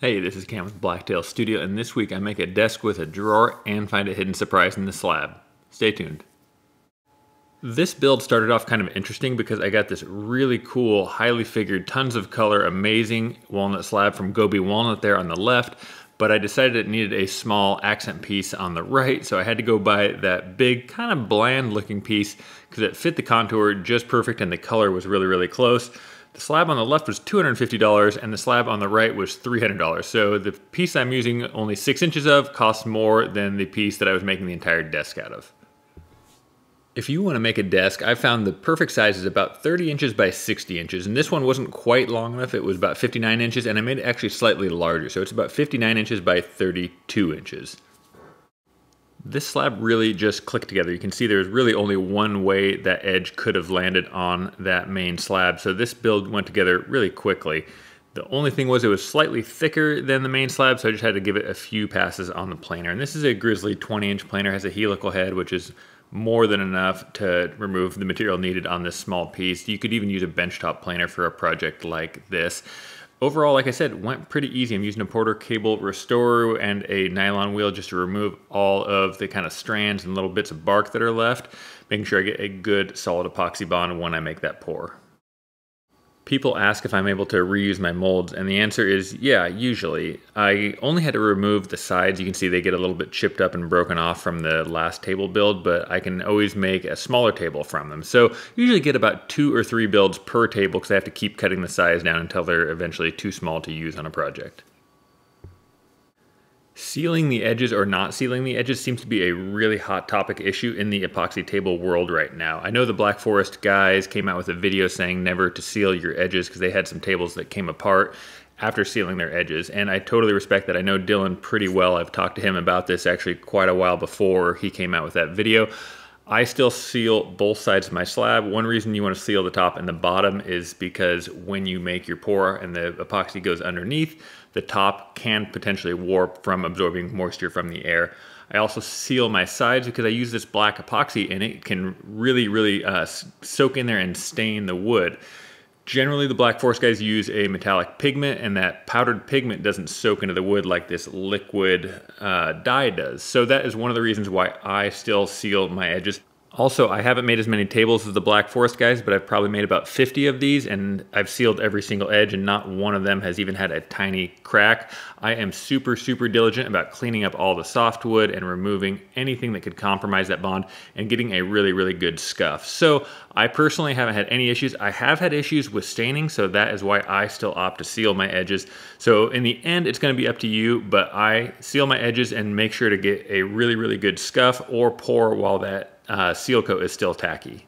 Hey, this is Cam with Blacktail Studio, and this week I make a desk with a drawer and find a hidden surprise in the slab. Stay tuned. This build started off kind of interesting because I got this really cool, highly figured, tons of color, amazing walnut slab from Goby Walnut there on the left, but I decided it needed a small accent piece on the right, so I had to go buy that big, kind of bland looking piece because it fit the contour just perfect and the color was really, really close. The slab on the left was $250 and the slab on the right was $300. So the piece I'm using only six inches of costs more than the piece that I was making the entire desk out of. If you want to make a desk, I found the perfect size is about 30 inches by 60 inches. And this one wasn't quite long enough. It was about 59 inches and I made it actually slightly larger. So it's about 59 inches by 32 inches. This slab really just clicked together. You can see there's really only one way that edge could have landed on that main slab. So this build went together really quickly. The only thing was it was slightly thicker than the main slab, so I just had to give it a few passes on the planer. And this is a Grizzly 20 inch planer, has a helical head, which is more than enough to remove the material needed on this small piece. You could even use a benchtop planer for a project like this. Overall, like I said, went pretty easy. I'm using a Porter cable restorer and a nylon wheel just to remove all of the kind of strands and little bits of bark that are left, making sure I get a good solid epoxy bond when I make that pour. People ask if I'm able to reuse my molds, and the answer is yeah, usually. I only had to remove the sides. You can see they get a little bit chipped up and broken off from the last table build, but I can always make a smaller table from them. So usually get about two or three builds per table because I have to keep cutting the size down until they're eventually too small to use on a project. Sealing the edges or not sealing the edges seems to be a really hot topic issue in the epoxy table world right now. I know the Black Forest guys came out with a video saying never to seal your edges because they had some tables that came apart after sealing their edges. And I totally respect that. I know Dylan pretty well. I've talked to him about this actually quite a while before he came out with that video. I still seal both sides of my slab. One reason you want to seal the top and the bottom is because when you make your pour and the epoxy goes underneath, the top can potentially warp from absorbing moisture from the air. I also seal my sides because I use this black epoxy and it can really, really uh, soak in there and stain the wood. Generally, the Black Forest guys use a metallic pigment, and that powdered pigment doesn't soak into the wood like this liquid uh, dye does. So that is one of the reasons why I still seal my edges. Also, I haven't made as many tables as the Black Forest guys, but I've probably made about 50 of these and I've sealed every single edge and not one of them has even had a tiny crack. I am super, super diligent about cleaning up all the softwood and removing anything that could compromise that bond and getting a really, really good scuff. So I personally haven't had any issues. I have had issues with staining, so that is why I still opt to seal my edges. So in the end, it's gonna be up to you, but I seal my edges and make sure to get a really, really good scuff or pour while that uh, seal coat is still tacky.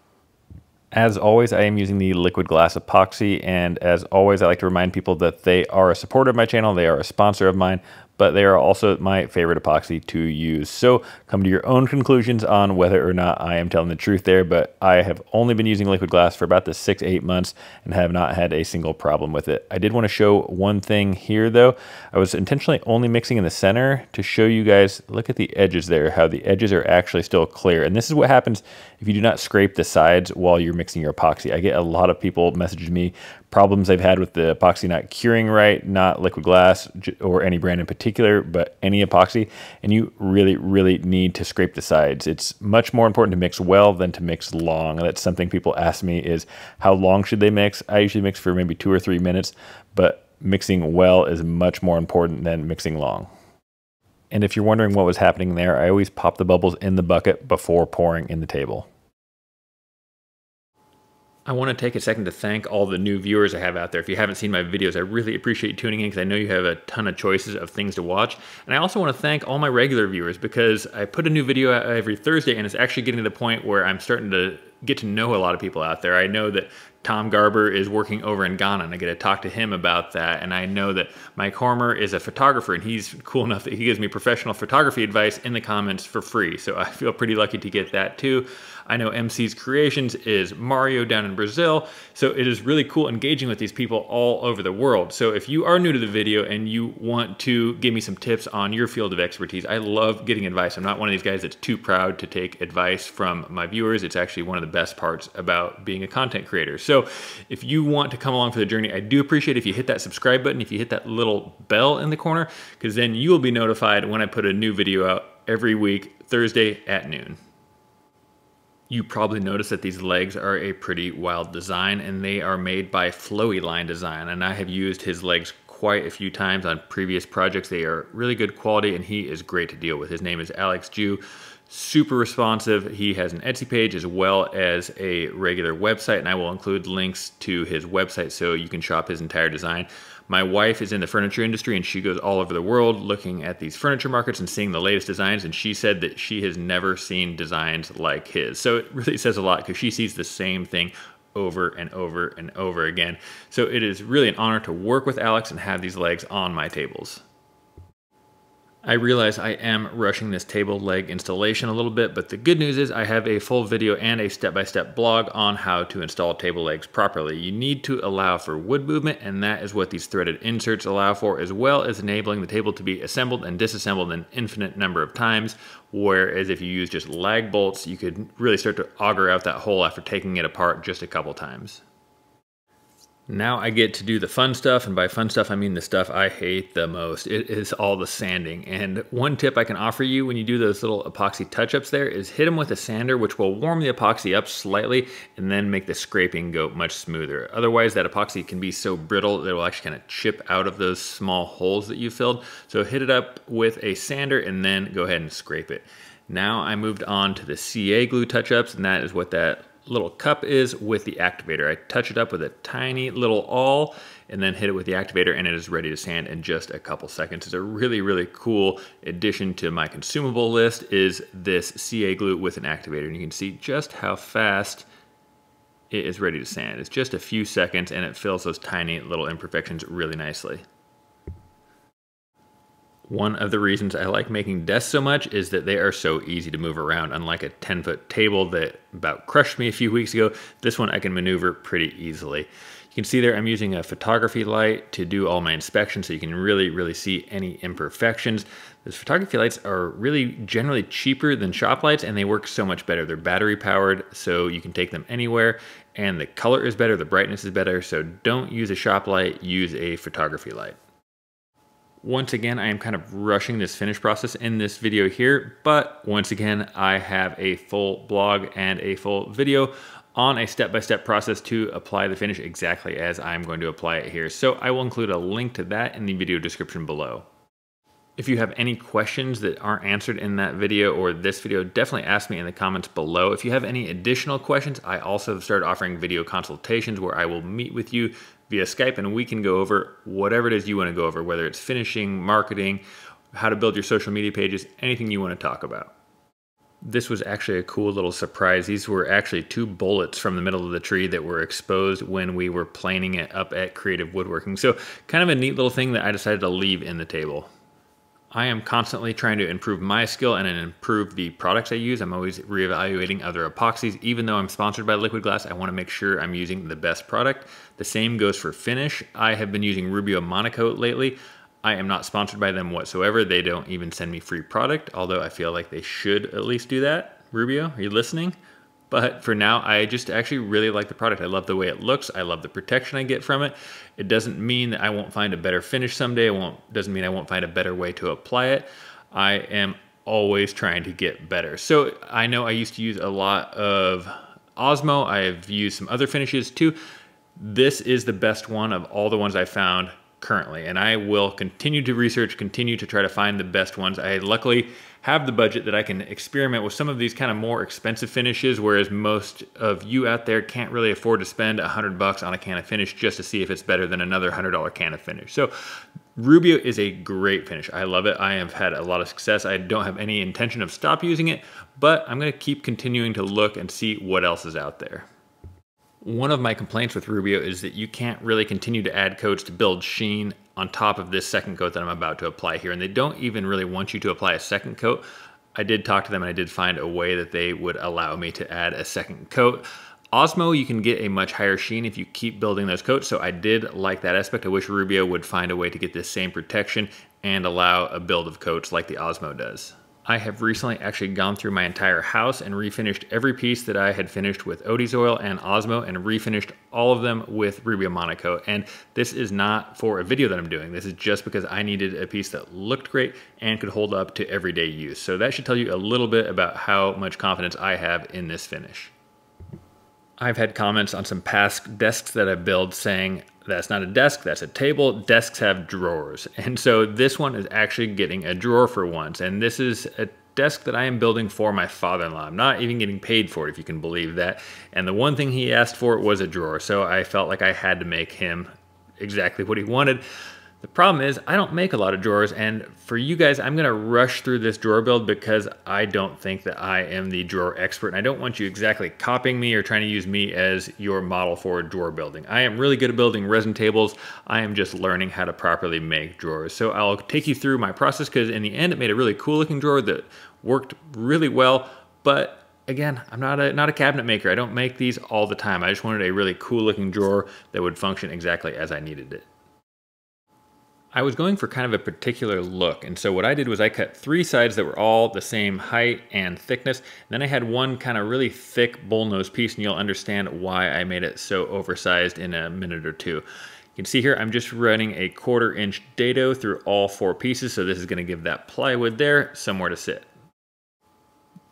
As always, I am using the liquid glass epoxy, and as always, I like to remind people that they are a supporter of my channel, they are a sponsor of mine, but they are also my favorite epoxy to use. So come to your own conclusions on whether or not I am telling the truth there, but I have only been using liquid glass for about the six, eight months and have not had a single problem with it. I did want to show one thing here though. I was intentionally only mixing in the center to show you guys, look at the edges there, how the edges are actually still clear. And this is what happens if you do not scrape the sides while you're mixing your epoxy. I get a lot of people messaging me problems they've had with the epoxy not curing right, not liquid glass or any brand in particular, but any epoxy. And you really, really need to scrape the sides. It's much more important to mix well than to mix long. That's something people ask me is how long should they mix? I usually mix for maybe two or three minutes, but mixing well is much more important than mixing long. And if you're wondering what was happening there, I always pop the bubbles in the bucket before pouring in the table. I want to take a second to thank all the new viewers I have out there. If you haven't seen my videos, I really appreciate you tuning in because I know you have a ton of choices of things to watch. And I also want to thank all my regular viewers because I put a new video out every Thursday and it's actually getting to the point where I'm starting to get to know a lot of people out there. I know that Tom Garber is working over in Ghana, and I get to talk to him about that. And I know that Mike Hormer is a photographer, and he's cool enough that he gives me professional photography advice in the comments for free. So I feel pretty lucky to get that too. I know MC's Creations is Mario down in Brazil. So it is really cool engaging with these people all over the world. So if you are new to the video and you want to give me some tips on your field of expertise, I love getting advice. I'm not one of these guys that's too proud to take advice from my viewers. It's actually one of the best parts about being a content creator. So if you want to come along for the journey, I do appreciate if you hit that subscribe button, if you hit that little bell in the corner, because then you will be notified when I put a new video out every week, Thursday at noon. You probably noticed that these legs are a pretty wild design and they are made by Flowy Line Design and I have used his legs quite a few times on previous projects. They are really good quality and he is great to deal with. His name is Alex Jew super responsive. He has an Etsy page as well as a regular website, and I will include links to his website so you can shop his entire design. My wife is in the furniture industry and she goes all over the world looking at these furniture markets and seeing the latest designs. And she said that she has never seen designs like his. So it really says a lot because she sees the same thing over and over and over again. So it is really an honor to work with Alex and have these legs on my tables. I realize I am rushing this table leg installation a little bit, but the good news is I have a full video and a step-by-step -step blog on how to install table legs properly. You need to allow for wood movement, and that is what these threaded inserts allow for, as well as enabling the table to be assembled and disassembled an infinite number of times, whereas if you use just lag bolts, you could really start to auger out that hole after taking it apart just a couple times. Now I get to do the fun stuff, and by fun stuff, I mean the stuff I hate the most. It is all the sanding. And one tip I can offer you when you do those little epoxy touch ups there is hit them with a sander, which will warm the epoxy up slightly and then make the scraping go much smoother. Otherwise, that epoxy can be so brittle that it will actually kind of chip out of those small holes that you filled. So hit it up with a sander and then go ahead and scrape it. Now I moved on to the CA glue touch ups, and that is what that little cup is with the activator. I touch it up with a tiny little awl and then hit it with the activator and it is ready to sand in just a couple seconds. It's a really, really cool addition to my consumable list is this CA glue with an activator. And you can see just how fast it is ready to sand. It's just a few seconds and it fills those tiny little imperfections really nicely. One of the reasons I like making desks so much is that they are so easy to move around. Unlike a 10 foot table that about crushed me a few weeks ago, this one I can maneuver pretty easily. You can see there I'm using a photography light to do all my inspections so you can really, really see any imperfections. Those photography lights are really generally cheaper than shop lights and they work so much better. They're battery powered so you can take them anywhere and the color is better, the brightness is better. So don't use a shop light, use a photography light. Once again, I am kind of rushing this finish process in this video here, but once again, I have a full blog and a full video on a step-by-step -step process to apply the finish exactly as I'm going to apply it here. So I will include a link to that in the video description below. If you have any questions that aren't answered in that video or this video, definitely ask me in the comments below. If you have any additional questions, I also have started offering video consultations where I will meet with you via Skype and we can go over whatever it is you want to go over, whether it's finishing, marketing, how to build your social media pages, anything you want to talk about. This was actually a cool little surprise. These were actually two bullets from the middle of the tree that were exposed when we were planing it up at Creative Woodworking. So kind of a neat little thing that I decided to leave in the table. I am constantly trying to improve my skill and improve the products I use. I'm always reevaluating other epoxies. Even though I'm sponsored by Liquid Glass, I want to make sure I'm using the best product. The same goes for finish. I have been using Rubio Monocoat lately. I am not sponsored by them whatsoever. They don't even send me free product, although I feel like they should at least do that. Rubio, are you listening? But for now, I just actually really like the product. I love the way it looks. I love the protection I get from it. It doesn't mean that I won't find a better finish someday. It won't doesn't mean I won't find a better way to apply it. I am always trying to get better. So I know I used to use a lot of Osmo. I've used some other finishes too. This is the best one of all the ones I found currently, and I will continue to research, continue to try to find the best ones. I luckily have the budget that I can experiment with some of these kind of more expensive finishes, whereas most of you out there can't really afford to spend a hundred bucks on a can of finish just to see if it's better than another hundred dollar can of finish. So Rubio is a great finish. I love it. I have had a lot of success. I don't have any intention of stop using it, but I'm gonna keep continuing to look and see what else is out there. One of my complaints with Rubio is that you can't really continue to add coats to build sheen on top of this second coat that I'm about to apply here. And they don't even really want you to apply a second coat. I did talk to them and I did find a way that they would allow me to add a second coat. Osmo, you can get a much higher sheen if you keep building those coats, so I did like that aspect. I wish Rubio would find a way to get this same protection and allow a build of coats like the Osmo does. I have recently actually gone through my entire house and refinished every piece that I had finished with Odie's oil and Osmo and refinished all of them with Rubio Monocoat. And this is not for a video that I'm doing. This is just because I needed a piece that looked great and could hold up to everyday use. So that should tell you a little bit about how much confidence I have in this finish. I've had comments on some past desks that I built saying, that's not a desk, that's a table. Desks have drawers. And so this one is actually getting a drawer for once. And this is a desk that I am building for my father-in-law. I'm not even getting paid for it, if you can believe that. And the one thing he asked for was a drawer. So I felt like I had to make him exactly what he wanted. The problem is I don't make a lot of drawers and for you guys I'm to rush through this drawer build because I don't think that I am the drawer expert and I don't want you exactly copying me or trying to use me as your model for drawer building. I am really good at building resin tables. I am just learning how to properly make drawers. So I'll take you through my process because in the end it made a really cool looking drawer that worked really well but again, I'm not a not a cabinet maker. I don't make these all the time. I just wanted a really cool looking drawer that would function exactly as I needed it. I was going for kind of a particular look. And so what I did was I cut three sides that were all the same height and thickness. And then I had one kind of really thick bullnose piece and you'll understand why I made it so oversized in a minute or two. You can see here, I'm just running a quarter inch dado through all four pieces. So this is gonna give that plywood there somewhere to sit.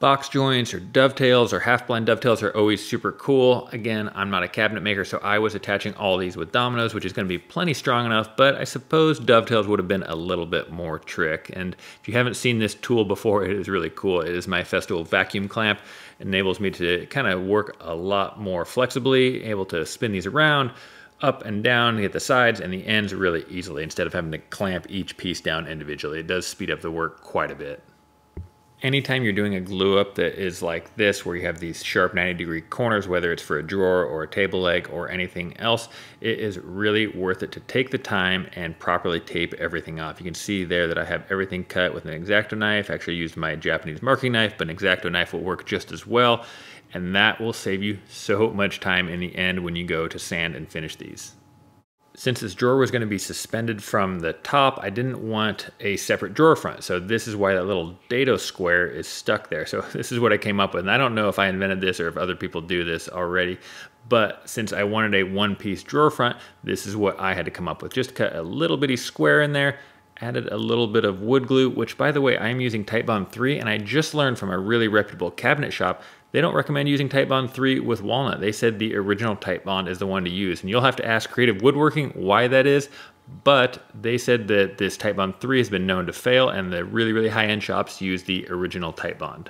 Box joints or dovetails or half blind dovetails are always super cool. Again, I'm not a cabinet maker, so I was attaching all these with dominoes, which is gonna be plenty strong enough, but I suppose dovetails would have been a little bit more trick. And if you haven't seen this tool before, it is really cool. It is my Festool vacuum clamp. It enables me to kind of work a lot more flexibly, able to spin these around, up and down, get the sides and the ends really easily instead of having to clamp each piece down individually. It does speed up the work quite a bit anytime you're doing a glue up that is like this, where you have these sharp 90 degree corners, whether it's for a drawer or a table leg or anything else, it is really worth it to take the time and properly tape everything off. You can see there that I have everything cut with an X-Acto knife. I actually used my Japanese marking knife, but an X-Acto knife will work just as well. And that will save you so much time in the end when you go to sand and finish these since this drawer was going to be suspended from the top, I didn't want a separate drawer front. So this is why that little dado square is stuck there. So this is what I came up with. And I don't know if I invented this or if other people do this already, but since I wanted a one piece drawer front, this is what I had to come up with. Just cut a little bitty square in there, added a little bit of wood glue, which by the way, I'm using Titebond 3 and I just learned from a really reputable cabinet shop they don't recommend using Titebond 3 with walnut. They said the original Titebond is the one to use. And you'll have to ask Creative Woodworking why that is. But they said that this Titebond 3 has been known to fail and the really, really high-end shops use the original Titebond.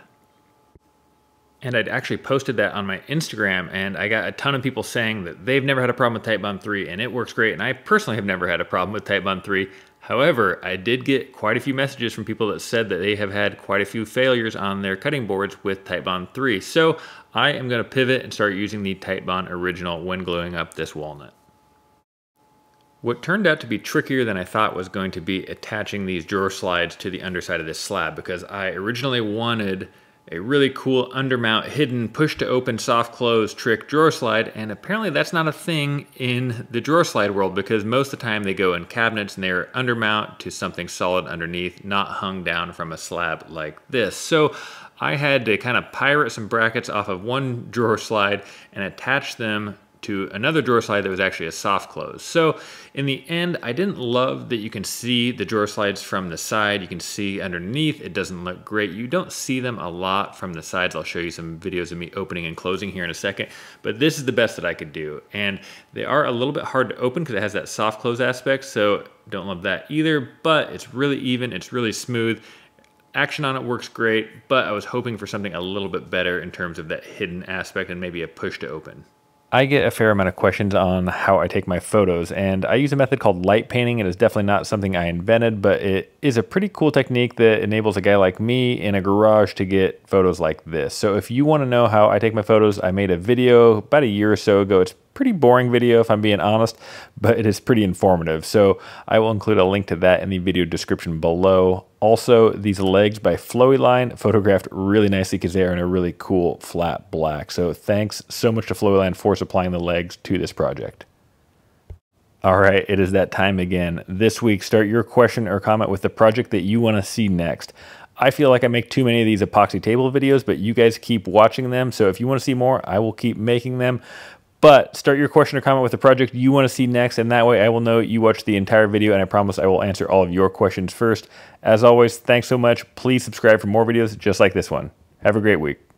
And I'd actually posted that on my Instagram and I got a ton of people saying that they've never had a problem with Titebond 3 and it works great. And I personally have never had a problem with Titebond 3. However, I did get quite a few messages from people that said that they have had quite a few failures on their cutting boards with Titebond 3. So I am going to pivot and start using the Titebond original when gluing up this walnut. What turned out to be trickier than I thought was going to be attaching these drawer slides to the underside of this slab because I originally wanted a really cool undermount hidden push to open soft close trick drawer slide and apparently that's not a thing in the drawer slide world because most of the time they go in cabinets and they're undermount to something solid underneath not hung down from a slab like this. So I had to kind of pirate some brackets off of one drawer slide and attach them to another drawer slide that was actually a soft close. So in the end, I didn't love that you can see the drawer slides from the side. You can see underneath, it doesn't look great. You don't see them a lot from the sides. I'll show you some videos of me opening and closing here in a second, but this is the best that I could do. And they are a little bit hard to open because it has that soft close aspect, so don't love that either, but it's really even, it's really smooth. Action on it works great, but I was hoping for something a little bit better in terms of that hidden aspect and maybe a push to open. I get a fair amount of questions on how I take my photos, and I use a method called light painting. It is definitely not something I invented, but it is a pretty cool technique that enables a guy like me in a garage to get photos like this. So if you want to know how I take my photos, I made a video about a year or so ago. It's pretty boring video if I'm being honest, but it is pretty informative. So I will include a link to that in the video description below. Also, these legs by Flowy Line photographed really nicely because they are in a really cool flat black. So thanks so much to Flowy Line for supplying the legs to this project. All right, it is that time again. This week, start your question or comment with the project that you want to see next. I feel like I make too many of these epoxy table videos, but you guys keep watching them. So if you want to see more, I will keep making them. But start your question or comment with the project you want to see next, and that way I will know you watched the entire video, and I promise I will answer all of your questions first. As always, thanks so much. Please subscribe for more videos just like this one. Have a great week.